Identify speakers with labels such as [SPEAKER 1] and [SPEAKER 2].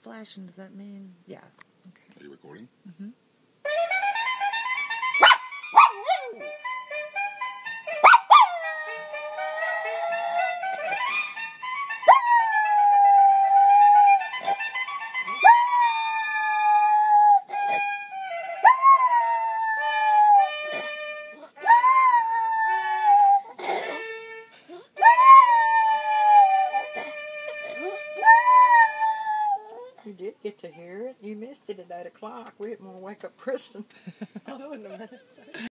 [SPEAKER 1] flashing. Does that mean? Yeah. Okay.
[SPEAKER 2] Are you recording?
[SPEAKER 3] You did get to hear it. You missed it at 8 o'clock. We didn't want to wake up Kristen.
[SPEAKER 1] Oh, minute.